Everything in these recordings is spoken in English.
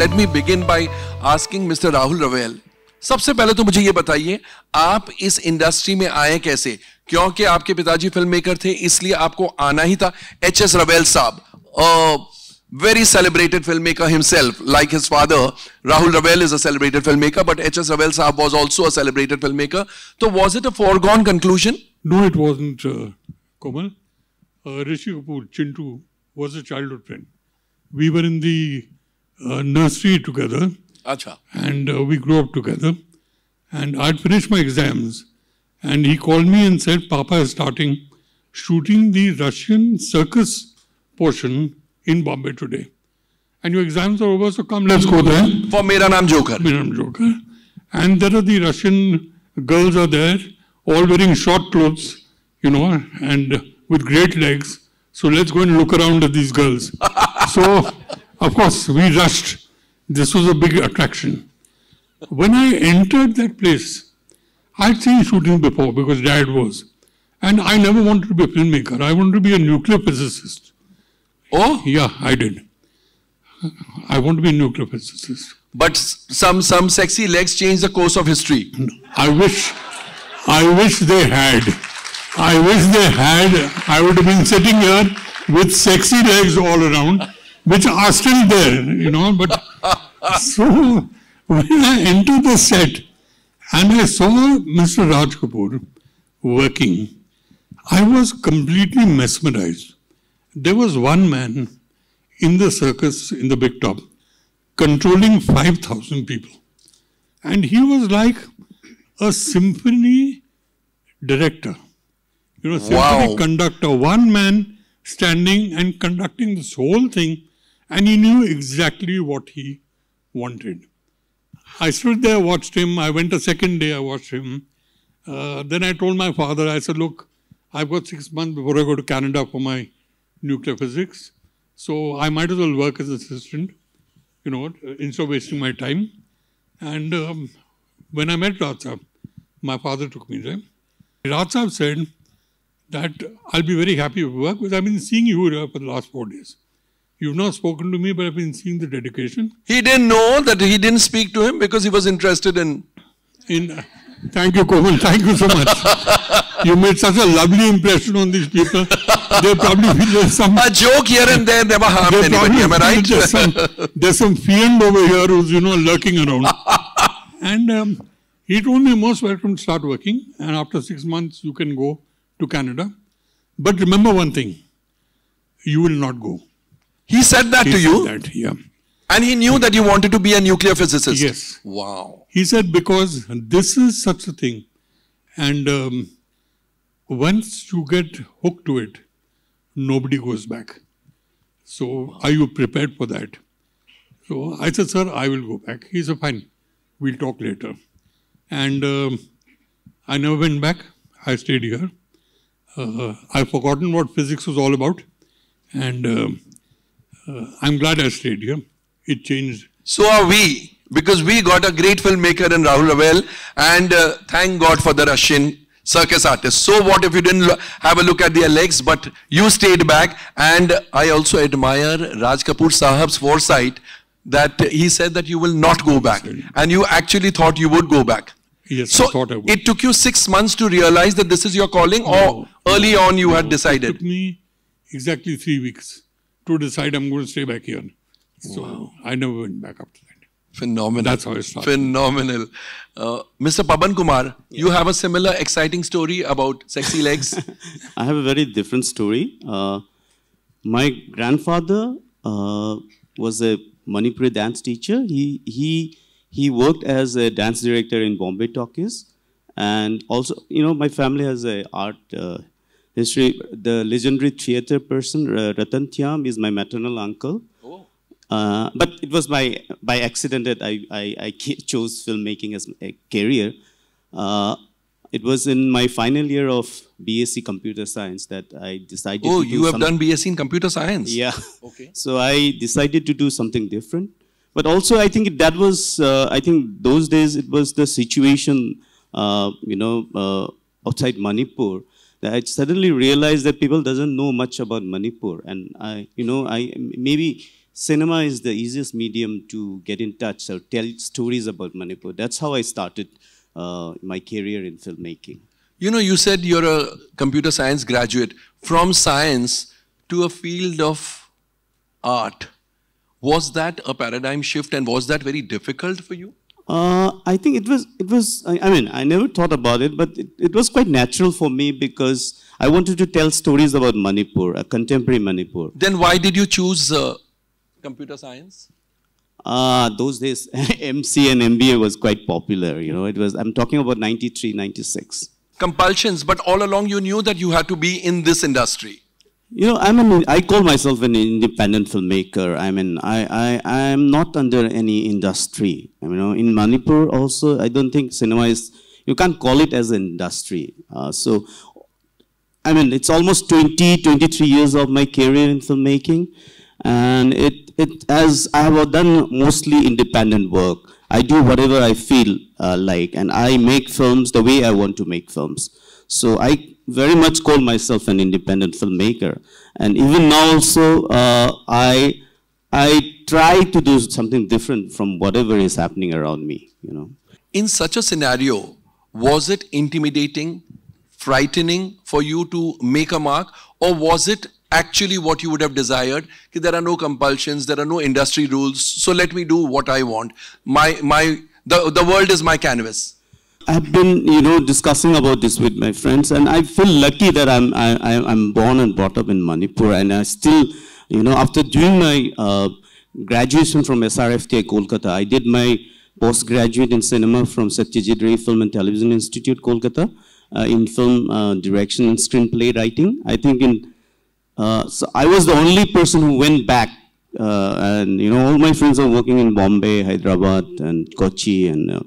let me begin by asking Mr. Rahul Ravel. सबसे पहले तो मुझे ये बताइए आप इस इंडस्ट्री में आए कैसे क्योंकि आपके पिताजी फ़िल्म मेकर थे इसलिए आपको आना ही था एच एस रवेल साहब very celebrated filmmaker himself, like his father. Rahul Ravel is a celebrated filmmaker, but H.S. Ravel Saab was also a celebrated filmmaker. So was it a foregone conclusion? No, it wasn't, uh, Komal. Uh, Rishi Kapoor, Chintu, was a childhood friend. We were in the uh, nursery together. Acha. and uh, we grew up together. And I'd finished my exams, and he called me and said, "Papa is starting shooting the Russian circus portion in Bombay today, and your exams are over, so come, let's go there." For Mera Naam Joker. Miram Joker, and there are the Russian girls are there, all wearing short clothes, you know, and with great legs. So let's go and look around at these girls. so, of course, we rushed. This was a big attraction. When I entered that place, I'd seen shooting before because dad was. And I never wanted to be a filmmaker. I wanted to be a nuclear physicist. Oh, Yeah, I did. I want to be a nuclear physicist. but some some sexy legs change the course of history. I wish, I wish they had. I wish they had. I would have been sitting here with sexy legs all around, which are still there, you know. But so when I entered the set and I saw Mr. Raj Kapoor working, I was completely mesmerized. There was one man in the circus in the big top controlling 5,000 people. And he was like a symphony director, you know, symphony Wow. conductor, one man standing and conducting this whole thing, and he knew exactly what he wanted. I stood there, watched him. I went a second day, I watched him. Uh, then I told my father, I said, Look, I've got six months before I go to Canada for my nuclear physics. So I might as well work as an assistant, you know, instead of wasting my time. And um, when I met Raj my father took me there. Raj said that I'll be very happy to work because I've been seeing you here for the last four days. You've not spoken to me, but I've been seeing the dedication. He didn't know that he didn't speak to him because he was interested in. In thank you, Komal. Thank you so much. you made such a lovely impression on these people. They probably feel there's some. A joke here and there never harmed anybody. probably Am I right? There's some, there's some fiend over here who's you know lurking around. and um, he told me most welcome to start working, and after six months you can go to Canada. But remember one thing: you will not go. He said that He to said you, That, yeah. and he knew that you wanted to be a nuclear physicist. Yes. Wow. He said, because this is such a thing. And um, once you get hooked to it, nobody goes back. So, are you prepared for that? So, I said, sir, I will go back. He said, fine, we'll talk later. And um, I never went back. I stayed here. Uh, I've forgotten what physics was all about. And um, uh, I'm glad I stayed here. It changed So are we, because we got a great filmmaker in Rahul Rawail, and uh, thank God for the Russian circus artist. So what if you didn't have a look at their legs, but you stayed back? And I also admire Raj Kapoor Sahab's foresight that he said that you will not go back, and you actually thought you would go back. Yes, So I thought I would. it took you six months to realize that this is your calling, or No, early on you had It decided. took me exactly three weeks to decide I'm going to stay back here. So I never went back after that. Phenomenal. That's how it started. Phenomenal. Uh, Mr. Paban Kumar, you have a similar exciting story about sexy legs. I have a very different story. Uh, my grandfather uh, was a Manipuri dance teacher. He, he, he worked as a dance director in Bombay Talkies. And also, you know, my family has a art uh, history. The legendary theater person, uh, Ratan Thiam, is my maternal uncle. Uh, but it was by by accident that I, I, I chose filmmaking as a career. Uh, it was in my final year of BSc Computer Science that I decided. oh, to do you have done BSc in computer science. Yeah. Okay. So I decided to do something different. But also, I think that was, uh, I think those days it was the situation, uh, you know, uh, outside Manipur. I suddenly realized that people doesn't know much about Manipur, and I, you know, I maybe cinema is the easiest medium to get in touch or tell stories about Manipur. That's how I started uh, my career in filmmaking. You know, you said you're a computer science graduate. From science to a field of art, was that a paradigm shift and was that very difficult for you? Uh, I think it was, it was, I, I, mean, I never thought about it, but it, it, was quite natural for me because I wanted to tell stories about Manipur, a contemporary Manipur. Then why did you choose uh, computer science? Uh, those days, MC and MBA was quite popular, you know, it was, I'm talking about 93, 96. Compulsions, but all along you knew that you had to be in this industry. You know, I'm an, I call myself an independent filmmaker. I mean, I, I, I'm not under any industry. You know, in Manipur also, I don't think cinema is, you can't call it as an industry. Uh, so, I mean, it's almost 20, 23 years of my career in filmmaking. And it, it as I have done mostly independent work. I do whatever I feel uh, like, and I make films the way I want to make films. So I very much call myself an independent filmmaker. And even now also, uh, I, I try to do something different from whatever is happening around me, you know. In such a scenario, was it intimidating, frightening for you to make a mark, or was it actually what you would have desired? There are no compulsions, there are no industry rules, so let me do what I want. My, my, the, the world is my canvas. I've been, you know, discussing about this with my friends, and I feel lucky that I'm, I, I'm born and brought up in Manipur, and I still, you know, after doing my uh, graduation from SRFTI Kolkata, I did my postgraduate in cinema from Satyajit Ray Film and Television Institute, Kolkata, uh, in film uh, direction and screenplay writing. I think in, uh, so I was the only person who went back uh, and you know all my friends are working in Bombay, Hyderabad, and Kochi, and uh,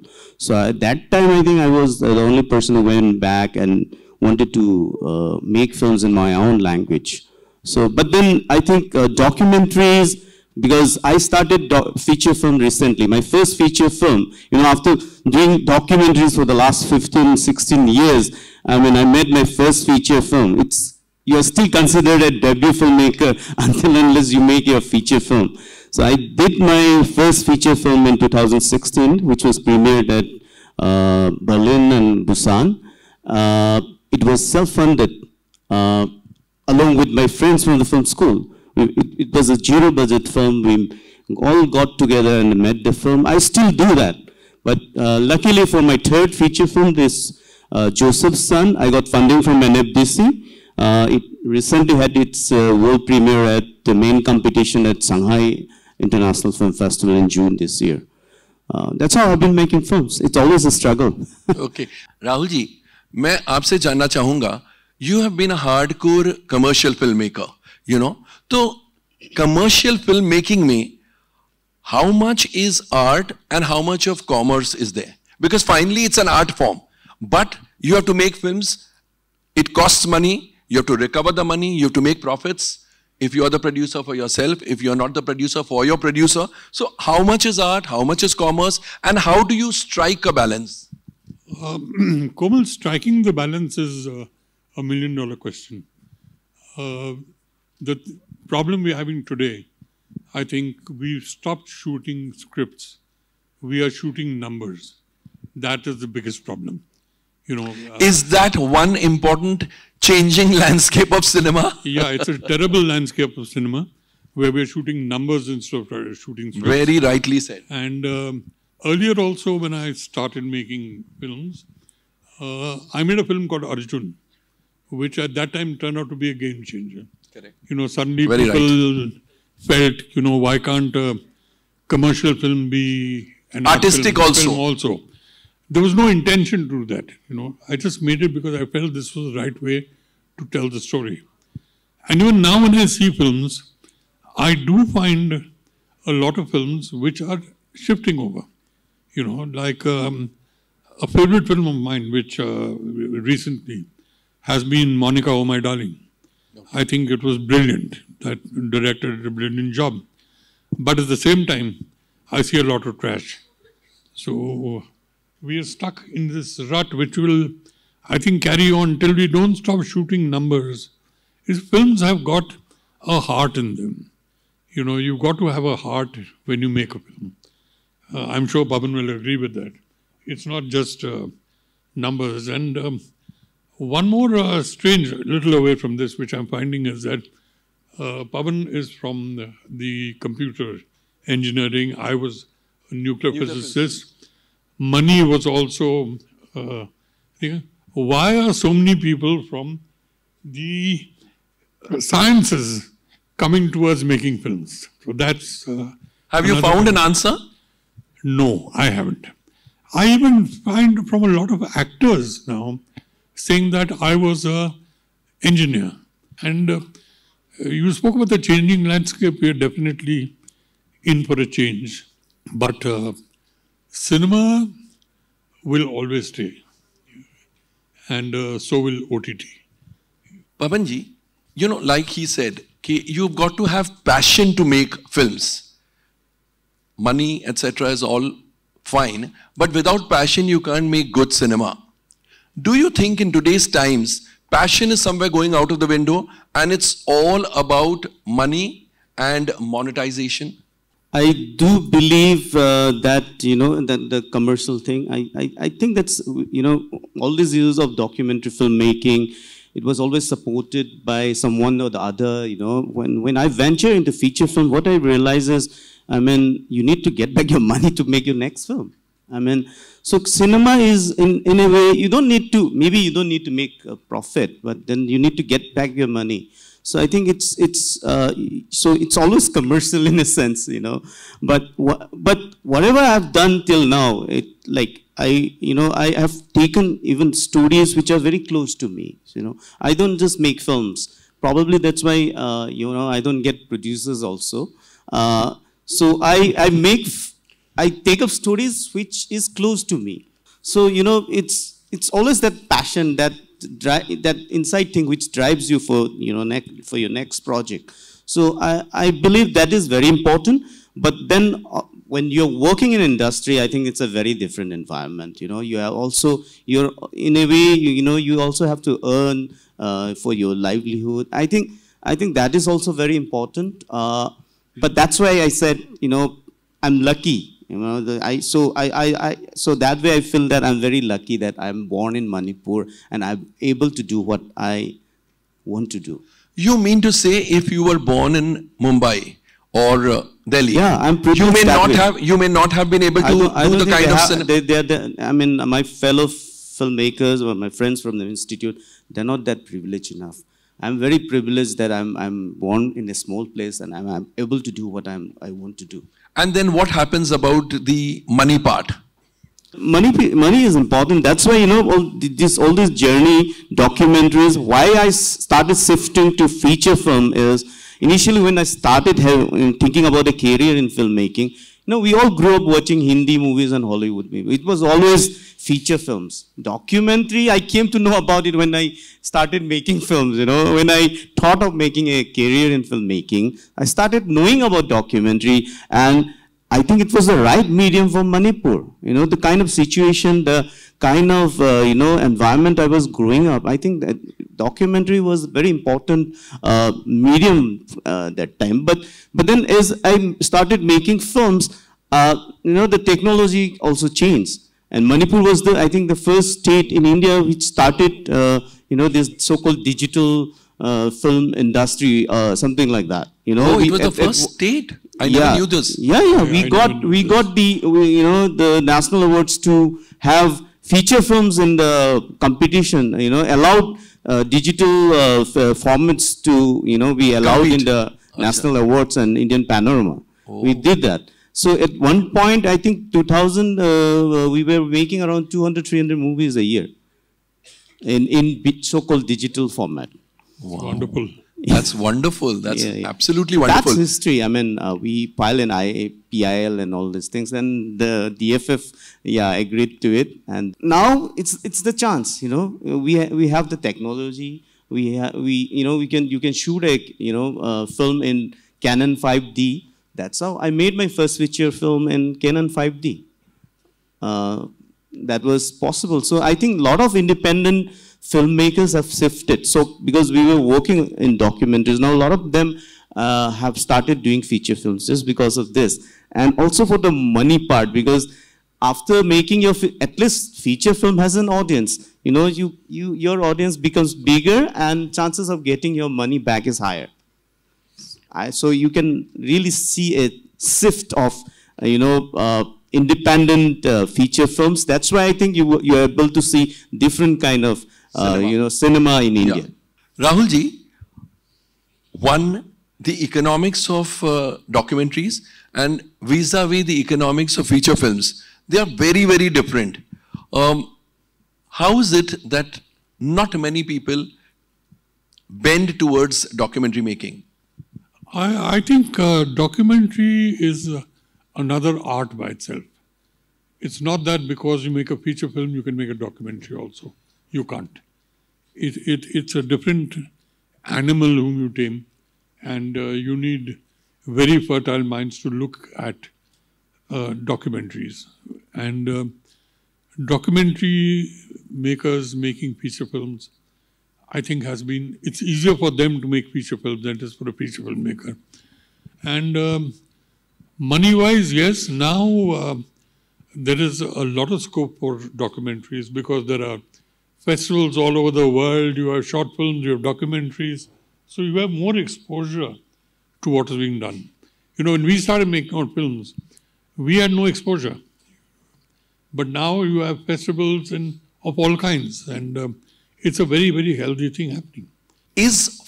so at that time I think I was the only person who went back and wanted to uh, make films in my own language. So, but then I think uh, documentaries because I started feature film recently. My first feature film, you know, after doing documentaries for the last 15, 16 years, I mean, I made my first feature film. It's you are still considered a debut filmmaker until unless you make your feature film. So I did my first feature film in 2016, which was premiered at uh, Berlin and Busan. Uh, it was self-funded, uh, along with my friends from the film school. It, it, was a zero budget film. We all got together and made the film. I still do that. But uh, luckily for my third feature film, this uh, Joseph's Son, I got funding from NFDC. Uh, it recently had its world premiere at the main competition at Shanghai International Film Festival in June this year. Uh, that's how I've been making films. It's always a struggle. okay. Rahul ji, मैं आपसे जानना चाहूंगा you have been a hardcore commercial filmmaker, you know. तो commercial filmmaking में how much is art and how much of commerce is there? Because finally it's an art form, but you have to make films. It costs money. You have to recover the money, you have to make profits. If you are the producer for yourself, if you are not the producer for your producer. So how much is art, how much is commerce, and how do you strike a balance? Um, Komal, striking the balance is uh, a million dollar question. Uh, the th problem we're having today, I think we've stopped shooting scripts. We are shooting numbers. That is the biggest problem. You know, uh, is that one important changing landscape of cinema? yeah, it's a terrible landscape of cinema where we're shooting numbers instead of uh, shooting scripts. Very rightly said. And um, earlier also when I started making films, uh, I made a film called Arjun, which at that time turned out to be a game changer. Correct. You know, suddenly Very people right. felt, you know, why can't a commercial film be an artistic film, also? Film also? There was no intention to do that. You know, I just made it because I felt this was the right way to tell the story. And even now, when I see films, I do find a lot of films which are shifting over. You know, like um, a favorite film of mine, which uh, recently has been Monica, Oh My Darling. I think it was brilliant. That director did a brilliant job. But at the same time, I see a lot of trash. So we are stuck in this rut which will, I think, carry on till we don't stop shooting numbers. His films have got a heart in them. you know, you've got to have a heart when you make a film. Uh, I'm sure Paban will agree with that. It's not just uh, numbers. And um, one more uh, strange, little away from this, which I'm finding is that uh, Paban is from the, the computer engineering. I was a nuclear, Nuclear physicist. Money was also. Uh, why are so many people from the sciences coming towards making films? So that's. Uh, Have you found an answer? no, I haven't. I even find from a lot of actors now saying that I was a engineer. And uh, you spoke about the changing landscape. We are definitely in for a change. But uh, cinema will always stay. And uh, so will OTT. Pabanji, you know, like he said, you've got to have passion to make films. Money, etc., is all fine, but without passion, you can't make good cinema. Do you think in today's times, passion is somewhere going out of the window and it's all about money and monetization? I do believe uh, that you know that the commercial thing. I, I I think that's you know all these years of documentary filmmaking. It was always supported by someone or the other. You know, when when I venture into feature film, what I realize is, I mean, you need to get back your money to make your next film. I mean, so cinema is in, in a way, you don't need to, maybe you don't need to make a profit, but then you need to get back your money. So I think it's, it's, uh, so it's always commercial in a sense, you know, but, wha- but whatever I've done till now, it like, I, you know, I have taken even stories which are very close to me, you know, I don't just make films. Probably that's why, uh, you know, I don't get producers also. Uh, so I, I make, I take up stories which is close to me. So you know, it's it's always that passion, that that inside thing which drives you for you know for your next project. So I, I believe that is very important. But then uh, when you're working in industry, I think it's a very different environment. You know, you are also you're in a way you, you know you also have to earn uh, for your livelihood. I think I think that is also very important. Uh, but that's why I said you know I'm lucky. You know, the, I so I, I, I so that way I feel that I'm very lucky that I'm born in Manipur and I'm able to do what I want to do. You mean to say if you were born in Mumbai or uh, Delhi, Yeah, I'm you may not way. have you may not have been able to I don't, I the kind they of have- they, they're the, I mean, my fellow filmmakers or my friends from the institute, they're not that privileged enough. I'm very privileged that I'm, I'm born in a small place and I'm, I'm able to do what I'm, I want to do. And then what happens about the money part? money money is important that's why you know all this all this journey documentaries why I started shifting to feature film is initially when i started thinking about a career in filmmaking you know we all grew up watching hindi movies and hollywood movies it was always feature films documentary i came to know about it when i started making films you know when i thought of making a career in filmmaking i started knowing about documentary and I think it was the right medium for Manipur. You know, the kind of situation, the kind of, uh, you know, environment I was growing up. I think that documentary was very important uh, medium uh, that time. But, but then as I started making films, uh, you know, the technology also changed. And Manipur was the, I think, the first state in India which started, uh, you know, this so-called digital uh, film industry, uh, something like that. You know, Oh, we- it was the at- at- first state. I never knew this. yeah, yeah. Yeah, we I got we this. got the we, you know the national awards to have feature films in the competition. You know, allowed uh, digital uh, f- formats to you know be allowed Compete. in the national awards and Indian panorama. We Oh. did that. So at one point, I think 2000, uh, we were making around 200, 300 movies a year in in so-called digital format. Wonderful. That's wonderful. That's Yeah, yeah. absolutely wonderful. That's history. I mean, uh, we pile an IA, PIL and all these things, and the DFF, yeah, agreed to it. And now it's it's the chance. You know, we ha- we have the technology. We ha- we you know we can you can shoot a you know uh, film in Canon 5D. That's how I made my first feature film in Canon 5D. Uh, that was possible. So I think a lot of independent filmmakers have shifted. So because we were working in documentaries, now a lot of them uh, have started doing feature films just because of this. And also for the money part, because after making your, at least feature film has an audience. You know, you, you, your audience becomes bigger and chances of getting your money back is higher. I, so you can really see a sift of, uh, you know, uh, independent uh, feature films. That's why I think you, you're able to see different kind of, uh, you know, cinema in India. Yeah. Rahul ji, one, the economics of uh, documentaries and vis-a-vis -vis the economics of feature films, they are very, very different. Um, how is it that not many people bend towards documentary making? I, I think uh, documentary is uh, another art by itself. It's not that because you make a feature film, you can make a documentary also. You can't. It, it, it's a different animal whom you tame and uh, you need very fertile minds to look at uh, documentaries. And uh, documentary makers making feature films, I think has been, it's easier for them to make feature films than it is for a feature filmmaker. And um, money-wise, yes, now uh, there is a lot of scope for documentaries because there are festivals all over the world, you have short films, you have documentaries, so you have more exposure to what is being done. You know, when we started making our films, we had no exposure. But now you have festivals and of all kinds, and um, it's a very, very healthy thing happening. Is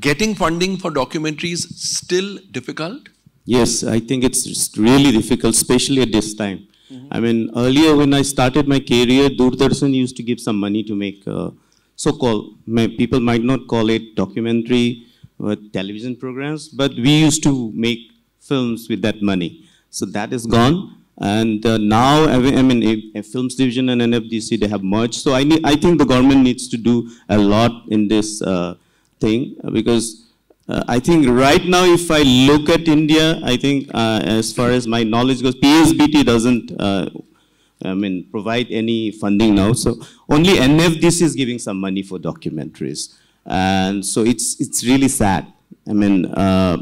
getting funding for documentaries still difficult? Yes, I think it's really difficult, especially at this time. Mm -hmm. I mean, earlier when I started my career, Doordarshan used to give some money to make uh, so-called, people might not call it documentary or television programs, but we used to make films with that money. So that is gone. And uh, now, I mean, a, a, films division and NFDC, they have merged. So I, I think the government needs to do a lot in this uh, thing because uh, I think right now, if I look at India, I think uh, as far as my knowledge goes, PSBT doesn't uh, I mean, provide any funding now. So only NFDC is giving some money for documentaries. And so it's, it's really sad. I mean, uh,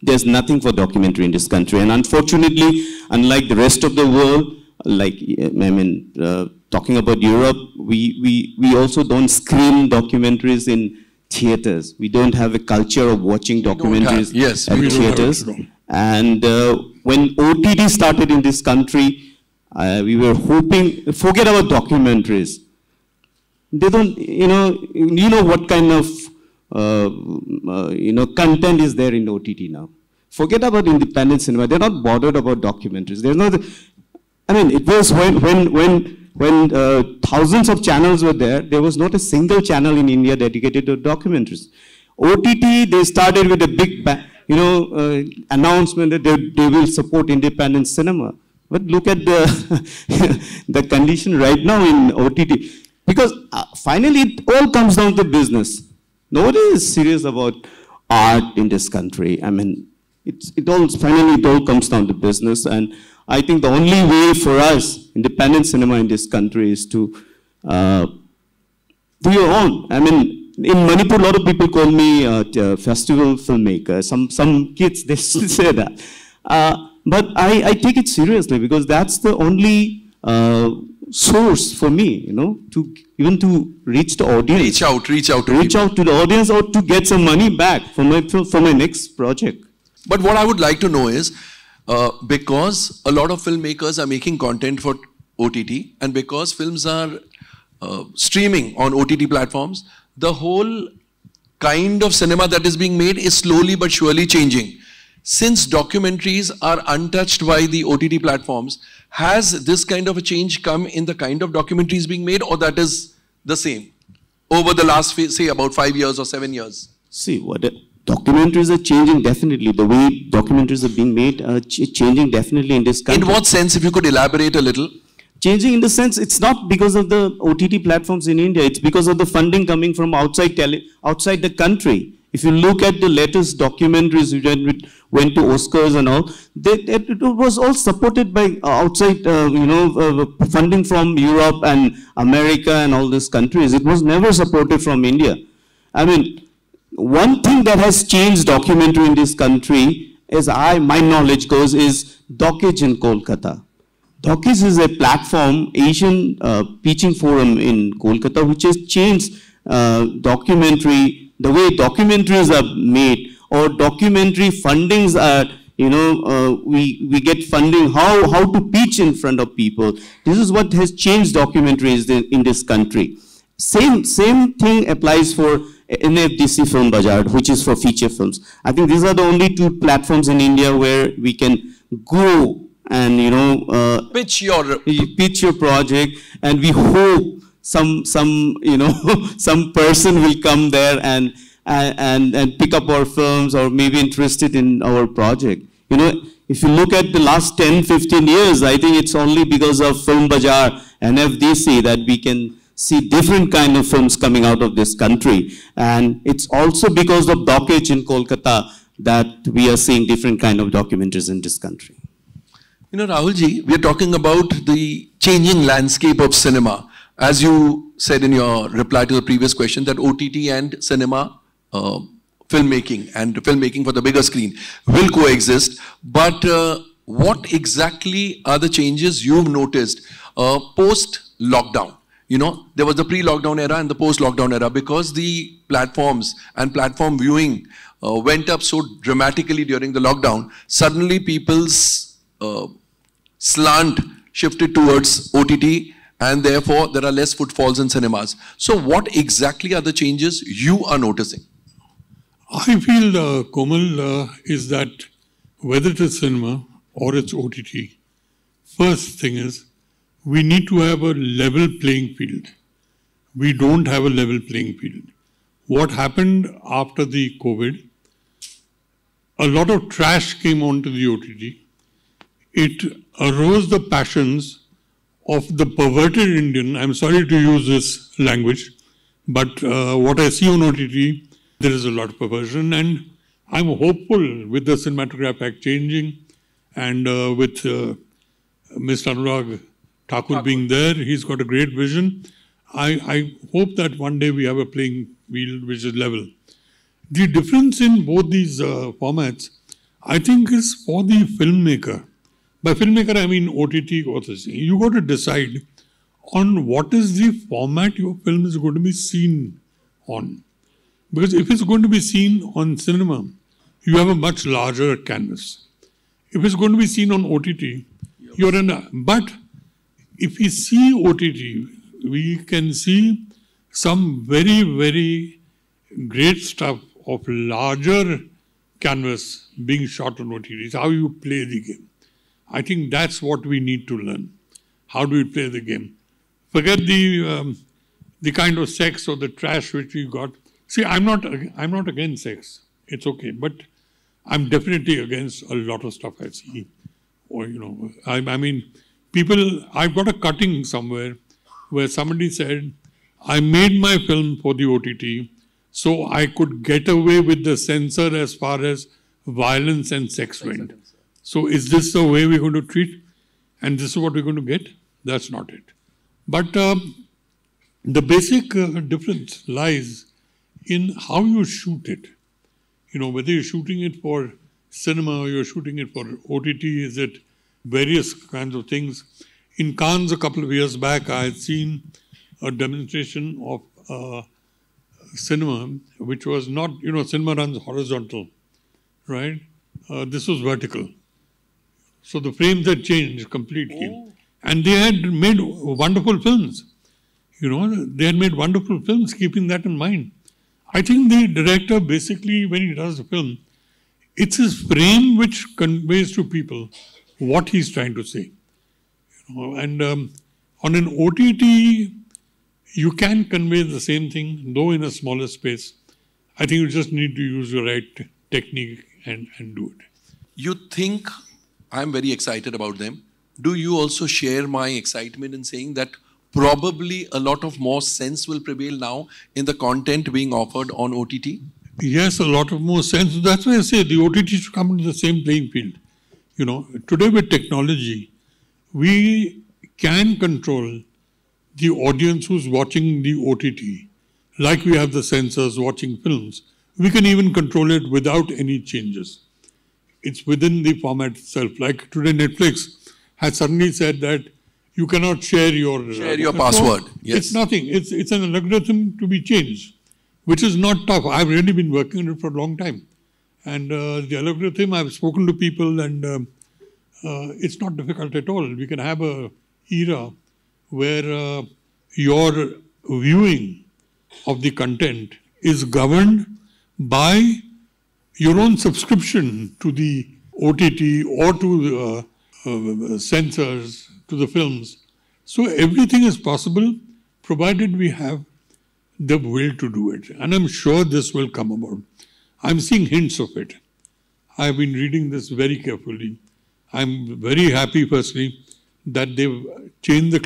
there's nothing for documentary in this country. And unfortunately, unlike the rest of the world, like, I mean, uh, talking about Europe, we, we, we also don't screen documentaries in theaters. We don't have a culture of watching documentaries yes, at theaters. And uh, when OTT started in this country, uh, we were hoping, forget about documentaries. They don't, you know, you know what kind of, uh, uh, you know, content is there in OTT now. Forget about independent cinema. They're not bothered about documentaries. There's not, I mean, it was when, when, when, when uh, thousands of channels were there, there was not a single channel in India dedicated to documentaries. OTT, they started with a big, you know, uh, announcement that they, they will support independent cinema. But look at the, the condition right now in OTT. Because uh, finally it all comes down to business. Nobody is serious about art in this country. I mean, it's, it all, finally it all comes down to business. And I think the only way for us, independent cinema in this country, is to uh, do your own. I mean, in Manipur, a lot of people call me a uh, festival filmmaker. Some, some kids, they say that. Uh, but I, I take it seriously because that's the only uh, source for me, you know, to even to reach the audience. Reach out, reach out to Reach people. out to the audience or to get some money back for my, for my next project. But what I would like to know is, uh, because a lot of filmmakers are making content for OTT and because films are uh, streaming on OTT platforms, the whole kind of cinema that is being made is slowly but surely changing. Since documentaries are untouched by the OTT platforms, has this kind of a change come in the kind of documentaries being made or that is the same over the last, say, about five years or seven years? See, what documentaries are changing definitely. The way documentaries are being made are ch changing definitely in this country. In what sense, if you could elaborate a little? Changing in the sense, it's not because of the OTT platforms in India, it's because of the funding coming from outside, tele outside the country. If you look at the latest documentaries which went to Oscars and all, they, it was all supported by outside, uh, you know, uh, funding from Europe and America and all these countries. It was never supported from India. I mean, one thing that has changed documentary in this country, as I my knowledge goes, is Docedge in Kolkata. Docedge is a platform, Asian uh, pitching forum in Kolkata, which has changed uh, documentary, the way documentaries are made, or documentary fundings are, you know, uh, we, we get funding, how, how to pitch in front of people. This is what has changed documentaries in this country. Same, same thing applies for NFDC Film Bazaar, which is for feature films. I think these are the only two platforms in India where we can go and you know uh, pitch your pitch your project, and we hope some some you know some person will come there and and and pick up our films or maybe interested in our project. You know, if you look at the last 10, 15 years, I think it's only because of Film Bazaar and FDC that we can see different kind of films coming out of this country. And it's also because of Docedge in Kolkata that we are seeing different kind of documentaries in this country. You know, Rahulji, we are talking about the changing landscape of cinema. As you said in your reply to the previous question, that OTT and cinema uh, filmmaking and filmmaking for the bigger screen will coexist. But uh, what exactly are the changes you've noticed uh, post-lockdown? You know, there was the pre-lockdown era and the post-lockdown era because the platforms and platform viewing uh, went up so dramatically during the lockdown, suddenly people's uh, slant shifted towards OTT and therefore there are less footfalls in cinemas. So what exactly are the changes you are noticing? I feel, uh, Komal, uh, is that whether it is cinema or it's OTT, first thing is we need to have a level playing field. We don't have a level playing field. What happened after the COVID, a lot of trash came onto the OTT. It arose the passions of the perverted Indian. I'm sorry to use this language, but uh, what I see on OTT, there is a lot of perversion, and I'm hopeful with the Cinematograph Act changing and uh, with uh, Mr. Anurag Thakur being there, he's got a great vision. I, I hope that one day we have a playing field which is level. The difference in both these uh, formats, I think, is for the filmmaker. By filmmaker, I mean OTT authors. You got to decide on what is the format your film is going to be seen on. Because if it's going to be seen on cinema, you have a much larger canvas. If it's going to be seen on OTT, you're in a, but if we see OTT, we can see some very, very great stuff of larger canvas being shot on OTT. It's how you play the game. I think that's what we need to learn. How do we play the game? Forget the um, the kind of sex or the trash which we got. See, I'm not I'm not against sex. It's okay, but I'm definitely against a lot of stuff I see. Or you know, I, I mean people, I've got a cutting somewhere where somebody said, I made my film for the OTT so I could get away with the censor as far as violence and sex went. So is this the way we're going to treat? And this is what we're going to get? That's not it. But um, the basic uh, difference lies in how you shoot it. You know, whether you're shooting it for cinema or you're shooting it for OTT, is it various kinds of things. In Cannes a couple of years back, I had seen a demonstration of uh, cinema, which was not, you know, cinema runs horizontal, right? Uh, this was vertical. So the frames had changed completely. Oh. And they had made wonderful films. You know, they had made wonderful films keeping that in mind. I think the director basically, when he does a film, it's his frame which conveys to people what he's trying to say. You know, and um, on an OTT, you can convey the same thing, though in a smaller space. I think you just need to use the right technique and, and do it. You think I'm very excited about them. Do you also share my excitement in saying that probably a lot of more sense will prevail now in the content being offered on OTT? Yes, a lot of more sense. That's why I say the OTT should come into the same playing field. You know, today with technology, we can control the audience who's watching the OTT. Like we have the censors watching films, we can even control it without any changes. It's within the format itself. Like today, Netflix has suddenly said that you cannot share your uh, Share your password, yes. It's nothing. It's it's an algorithm to be changed, which is not tough. I've really been working on it for a long time, and uh, the algorithm. I've spoken to people, and um uh, it's not difficult at all. We can have a era where uh, your viewing of the content is governed by your own subscription to the OTT or to the uh, uh, censors, to the films. So everything is possible provided we have the will to do it. And I'm sure this will come about. I'm seeing hints of it. I've been reading this very carefully. I'm very happy, firstly, that they've changed the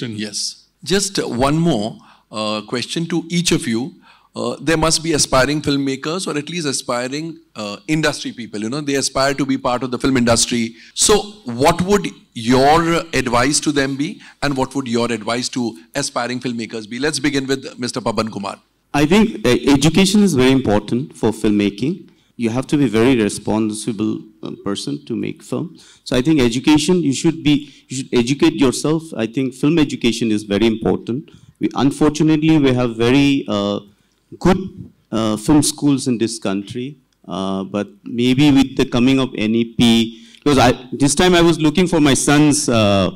Change. Yes. Just one more uh, question to each of you. Uh, there must be aspiring filmmakers or at least aspiring uh, industry people. You know, they aspire to be part of the film industry. So, what would your advice to them be, and what would your advice to aspiring filmmakers be? Let's begin with Mr. Paban Kumar. I think uh, education is very important for filmmaking. You have to be very responsible uh, person to make film. So I think education, you should be, you should educate yourself. I think film education is very important. We, unfortunately, we have very uh, good uh, film schools in this country, uh, but maybe with the coming of NEP, because I, this time I was looking for my son's uh,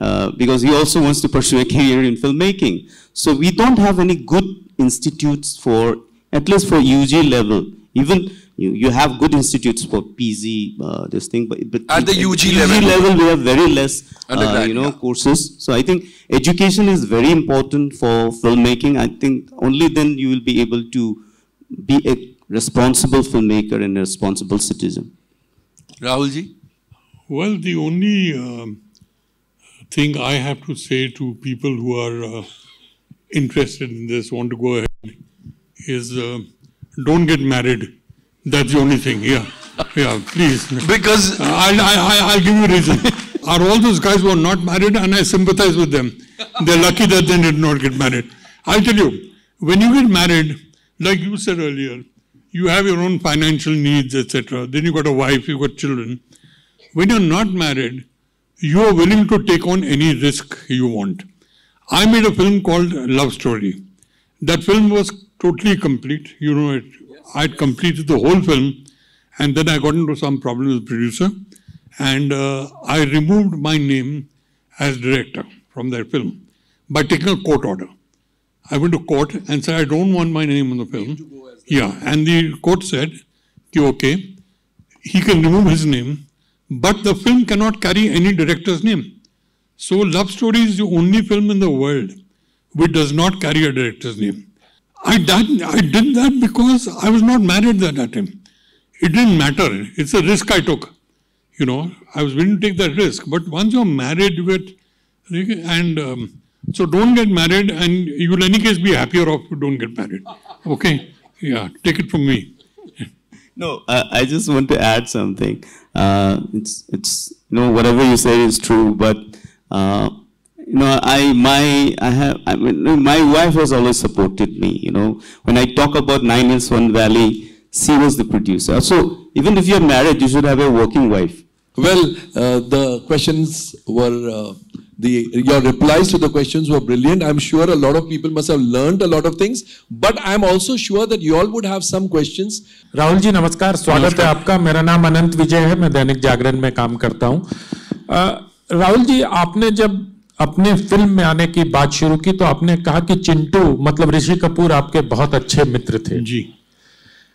uh, because he also wants to pursue a career in filmmaking. So we don't have any good institutes for, at least for UG level. Even you, you have good institutes for PG, uh, this thing, but, but At the UG level. level we have very less, uh, you know, yeah. courses. So I think education is very important for filmmaking. I think only then you will be able to be a responsible filmmaker and a responsible citizen. Rahulji? Well, the only um, thing I have to say to people who are uh, interested in this, want to go ahead, is uh, don't get married. That's the only thing. Yeah, yeah. Please. Because I'll, I, I, I'll give you a reason. Are all those guys who are not married, and I sympathize with them. They're lucky that they did not get married. I'll tell you, when you get married, like you said earlier, you have your own financial needs, etc. Then you got a wife, you got children. When you're not married, you are willing to take on any risk you want. I made a film called Love Story. That film was totally complete. You know, it, I'd completed the whole film, and then I got into some problem with the producer, and uh, I removed my name as director from that film by taking a court order. I went to court and said, I don't want my name on the film. Yeah, and the court said, "Ki, okay, he can remove his name, but the film cannot carry any director's name. So, Love Story is the only film in the world which does not carry a director's name. I did, I did that because I was not married at that time. It didn't matter. It's a risk I took. You know, I was willing to take that risk. But once you're married, get, and um, so don't get married, and you will, in any case, be happier off if you don't get married. Okay? Yeah, take it from me. No, I, I just want to add something. Uh, it's it's you know whatever you say is true, but uh, you know I my I have I mean my wife has always supported me. You know when I talk about Nine Hills One Valley, she was the producer. So even if you're married, you should have a working wife. Well, uh, the questions were uh, the your replies to the questions were brilliant. I'm sure a lot of people must have learned a lot of things, but I'm also sure that you all would have some questions. Rahul ji नमस्कार स्वागत है आपका मेरा नाम अनंत विजय है मैं दैनिक जागरण में काम करता हूं अ, राहुल जी आपने जब अपने फ़िल्म में आने की बात शुरू की तो आपने कहा कि चिंटू मतलब ऋषि कपूर आपके बहुत अच्छे मित्र थे। जी।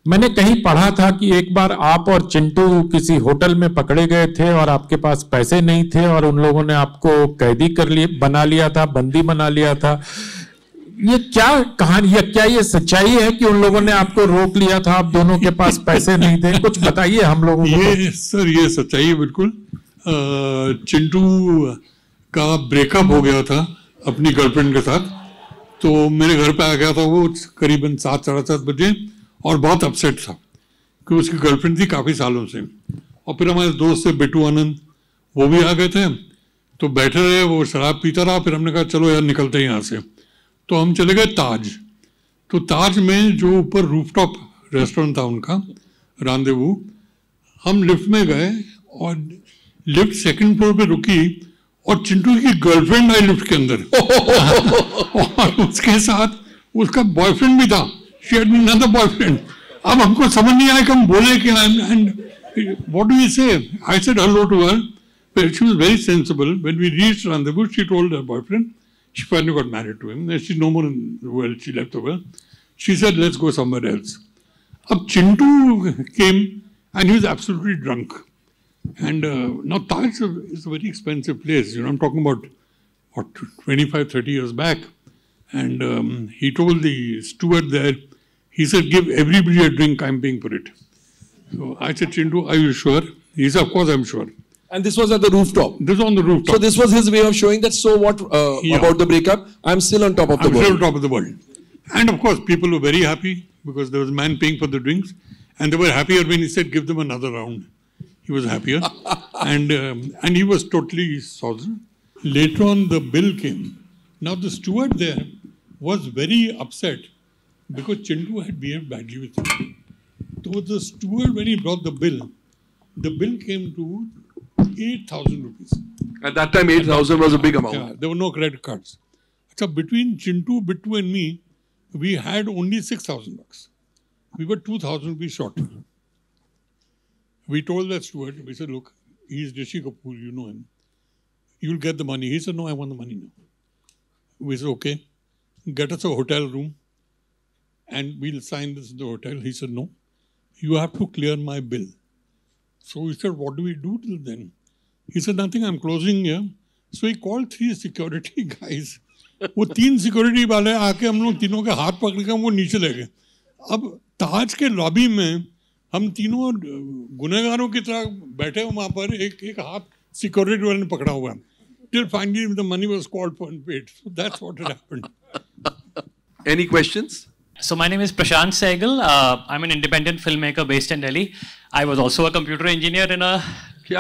मैंने कहीं पढ़ा था कि एक बार आप और चिंटू किसी होटल में पकड़े गए थे और आपके पास पैसे नहीं थे और उन लोगों ने आपको कैदी कर लिए बना लिया था बंदी बना लिया था। ये क्या कहानी ये क्या ये सच्चाई है कि उन लोगों ने आपको रोक लिया था? आप दोनों के पास पैसे नहीं थे? कुछ बताइए हम लोगों को। ये सर ये सच्चाई है बिल्कुल। चिंटू का ब्रेकअप हो गया था अपनी गर्लफ्रेंड के साथ। तो मेरे घर पे आ गया था वो करीबन सात, साढ़े सात बजे और बहुत अपसेट था कि उसकी गर्लफ्रेंड थी काफ़ी सालों से। और फिर हमारे दोस्त थे बिट्टू आनंद, वो भी आ गए थे। तो बैठे रहे, वो शराब पीता रहा, फिर हमने कहा, चलो यार, निकलते हैं यहाँ से। तो हम चले गए ताज। तो ताज में जो ऊपर रूफटॉप रेस्टोरेंट था उनका, रांदेवू, हम लिफ्ट में गए और लिफ्ट सेकंड फ्लोर पे रुकी और चिंटू की गर्लफ्रेंड आई लिफ्ट के अंदर और उसके साथ उसका बॉयफ्रेंड भी था शी बॉयफ्रेंड अब हमको समझ नहीं आया कि हम बोले से I said hello to her she was very sensible. When we reached Rendezvous, she told her boyfriend, she finally got married to him. She's no more in the world, she left the world. She said, let's go somewhere else. Up Chintu came and he was absolutely drunk. And uh, now Taj is a, is a very expensive place. You know, I'm talking about what 25, 30 years back. And um, he told the steward there, he said, give everybody a drink, I'm paying for it. So I said, Chintu, are you sure? He said, of course I'm sure. And this was at the rooftop. This is on the rooftop. So this was his way of showing that. So what uh, Yeah. about the breakup? I'm still on top of the I'm still on top of the world. And of course, people were very happy because there was a man paying for the drinks. And they were happier when he said, give them another round. He was happier. and, um, and he was totally sozzled. Later on, the bill came. Now, the steward there was very upset because Chintu had behaved badly with him. So the steward, when he brought the bill, the bill came to 8,000 rupees. At that time, 8,000 was a big amount. Yeah, there were no credit cards. So between Chintu, Bittu, and me, we had only 6,000 bucks. We were 2,000 rupees short We told that steward, we said, look, he's Rishi Kapoor, you know him. You'll get the money. He said, no, I want the money now. We said, okay, get us a hotel room and we'll sign this in the hotel. He said, no, you have to clear my bill. So we said, what do we do till then? He said, nothing, I'm closing here. So he called three security guys. वो तीन security वाले आके हम लोग तीनों के हाथ पकड़ के वो नीचे ले गए अब ताज के लॉबी में हम तीनों गुनहगारों की तरह बैठे हुए वहाँ पर एक एक हाथ सिक्योरिटी वाले ने पकड़ा हुआ। Till finally the money was called for paid so that's what had happened any questions so my name is Prashant Saigal I am an independent film maker based in Delhi I was also a computer engineer in a so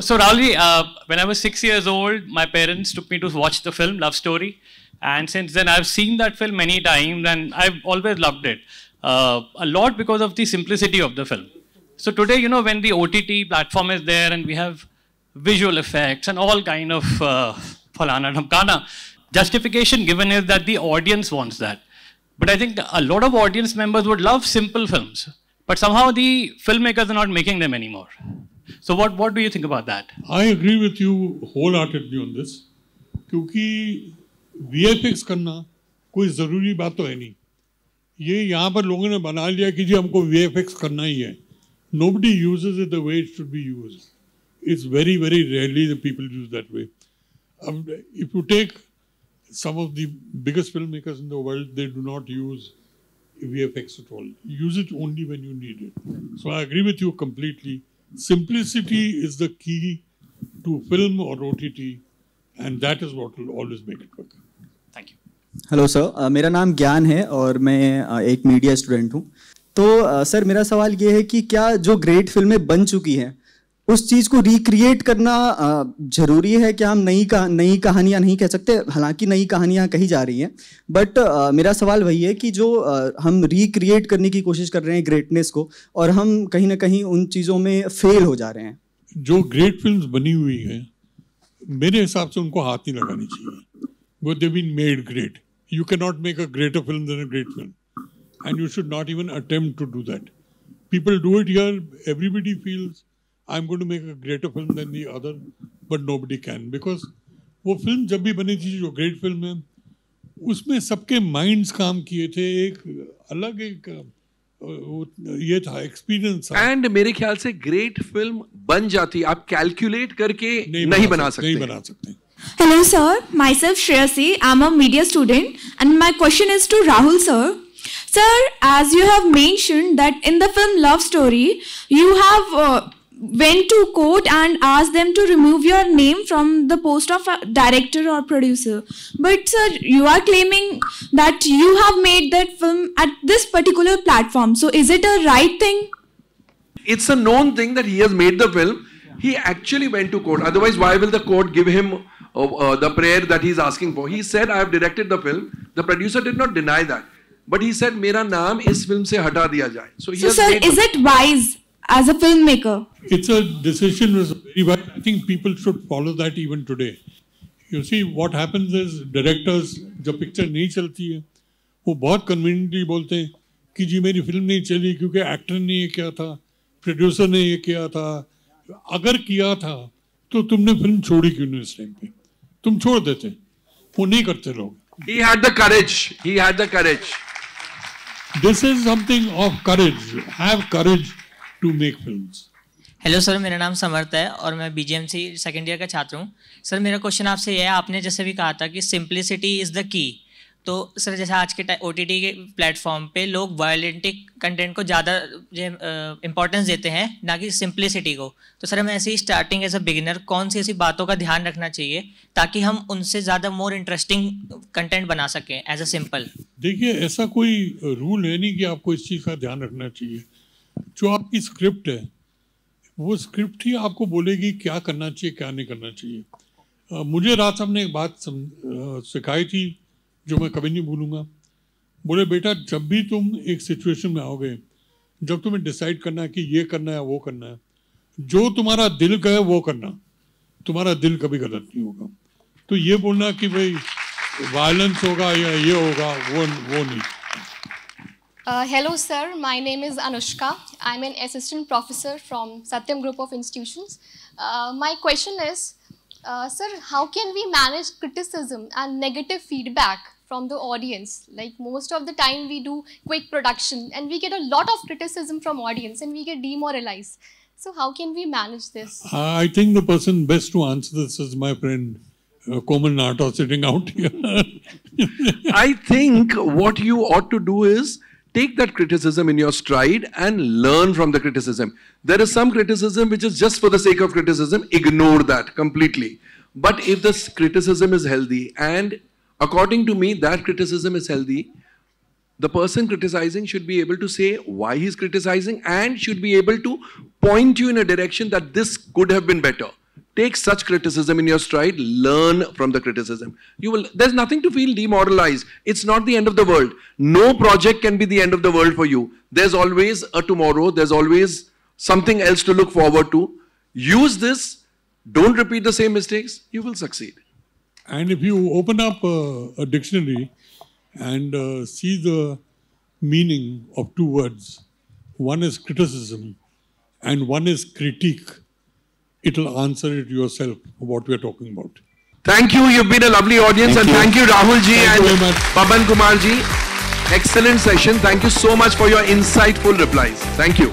so Rahul, uh, when I was six years old, my parents took me to watch the film Love Story. and since then I've seen that film many times, and I've always loved it. Uh, a lot because of the simplicity of the film. So today, you know, when the OTT platform is there and we have visual effects and all kind of uh, falana dhamkana, justification given is that the audience wants that. But I think a lot of audience members would love simple films, but somehow the filmmakers are not making them anymore. So what, what do you think about that? I agree with you wholeheartedly on this क्योंकि VFX करना कोई ज़रूरी बात तो है नहीं। ये यहाँ पर लोगों ने बना लिया कि जी हमको वीएफएक्स करना ही है। Nobody use it the way it should be use it's very very rarely the people use that way अब if you take some of the biggest film makers in the world they do not use VFX at all use it only when you need it so I agree with you completely simplicity is the key to film और O T T and that is what always make it work hello sir uh, मेरा नाम ज्ञान है और मैं अ, एक media student हूँ। तो सर मेरा सवाल ये है कि क्या जो ग्रेट फ़िल्में बन चुकी हैं उस चीज़ को रिक्रिएट करना ज़रूरी है? क्या हम नई कहा नई कहानियाँ नहीं कह सकते? हालाँकि नई कहानियाँ कही जा रही हैं। बट मेरा सवाल वही है कि जो हम रिक्रिएट करने की कोशिश कर रहे हैं ग्रेटनेस को और हम कहीं ना कहीं उन चीज़ों में फेल हो जा रहे हैं। जो ग्रेट फ़िल्म बनी हुई हैं मेरे हिसाब से उनको हाथ नहीं लगानी चाहिए। वो they been made great you cannot make a greater film than a great film. And you should not even attempt to do that. People do it here, everybody feels I'm going to make a greater film than the other, but nobody can. Because wo film jab bhi bani thi jo great film hai usme sabke minds kaam kiye the ek alag ek ये था experience and मेरे ख्याल से great film बन जाती आप calculate करके नहीं, नहीं बना सकते नहीं बना सकते Hello, sir. Myself Shreyasi. I'm a media student, and my question is to Rahul, sir. Sir, as you have mentioned that in the film Love Story, you have uh, went to court and asked them to remove your name from the post of director or producer. But sir, you are claiming that you have made that film at this particular platform. So is it a right thing? it's a known thing that he has made the film he actually went to court otherwise why will the court give him uh, uh, the prayer that he's asking for. He said, I have directed the film. The producer did not deny that. But he said, मेरा नाम इस film से हटा दिया जाए. So, he So, sir, is it wise as a filmmaker? It's a decision was very wise. I think people should follow that even today. You see, what happens is directors जब picture नहीं चलती है वो बहुत conveniently बोलते हैं कि जी मेरी फ़िल्म नहीं चली क्योंकि एक्टर ने ये किया था प्रोड्यूसर ने ये किया था अगर किया था तो तुमने फ़िल्म छोड़ी क्यों नहीं उस टाइम पे तुम छोड़ देते। वो नहीं करते लोग। He had the courage he had the courage this is something of courage have courage to make films hello sir मेरा नाम समर्थ है और मैं बीजेएमसी सेकेंड ईयर का छात्र हूँ। सर मेरा क्वेश्चन आपसे यह है। आपने जैसे भी कहा था कि सिंप्लिसिटी इज़ द की तो सर, जैसे आज के टाइम ओ टी टी के प्लेटफॉर्म पे लोग वायलेंटिक कंटेंट को ज़्यादा इंपॉर्टेंस देते हैं, ना कि सिंप्लिसिटी को। तो सर, हमें ऐसे ही स्टार्टिंग एज अ बिगिनर कौन सी ऐसी बातों का ध्यान रखना चाहिए, ताकि हम उनसे ज़्यादा मोर इंटरेस्टिंग कंटेंट बना सकें एज अ सिंपल देखिए, ऐसा कोई रूल है नहीं कि आपको इस चीज़ का ध्यान रखना चाहिए। जो आपकी स्क्रिप्ट है, वो स्क्रिप्ट ही आपको बोलेगी क्या करना चाहिए, क्या नहीं करना चाहिए। मुझे रात साहब ने एक बात सिखाई थी जो मैं कभी नहीं भूलूँगा। बोले, बेटा, जब भी तुम एक सिचुएशन में आओगे, जब तुम्हें डिसाइड करना है कि ये करना है, वो करना है, जो तुम्हारा दिल कहे, वो करना। तुम्हारा दिल कभी गलत नहीं होगा। तो ये बोलना कि भाई वायलेंस होगा या ये होगा, वो वो नहीं। Hello sir my name is Anushka I am an assistant professor from Satyam group of institutions my question is sir how can we manage criticism and negative feedback from the audience? Like most of the time, we do quick production and we get a lot of criticism from audience and we get demoralized. So how can we manage this? I think the person best to answer this is my friend uh, Komal Nahta sitting out here. I think what you ought to do is take that criticism in your stride and learn from the criticism. There is some criticism which is just for the sake of criticism, ignore that completely. But if this criticism is healthy, and according to me, that criticism is healthy, the person criticizing should be able to say why he's criticizing and should be able to point you in a direction that this could have been better. Take such criticism in your stride, learn from the criticism. You will there's nothing to feel demoralized. It's not the end of the world. No project can be the end of the world for you. There's always a tomorrow, there's always something else to look forward to. Use this, don't repeat the same mistakes, you will succeed. And if you open up uh, a dictionary and uh, see the meaning of two words, one is criticism and one is critique, it'll answer it yourself what we're talking about. Thank you. You've been a lovely audience, Thank and you. thank you, Rahul ji Thank and you very much. Paban Kumar ji. Excellent session. Thank you so much for your insightful replies. Thank you.